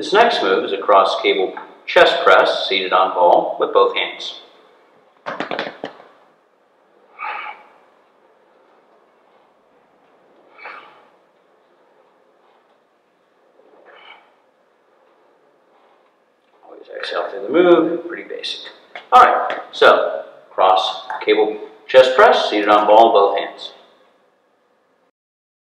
This next move is a cross cable chest press, seated on ball with both hands. Always exhale through the move, pretty basic. All right, so cross cable chest press, seated on ball, both hands.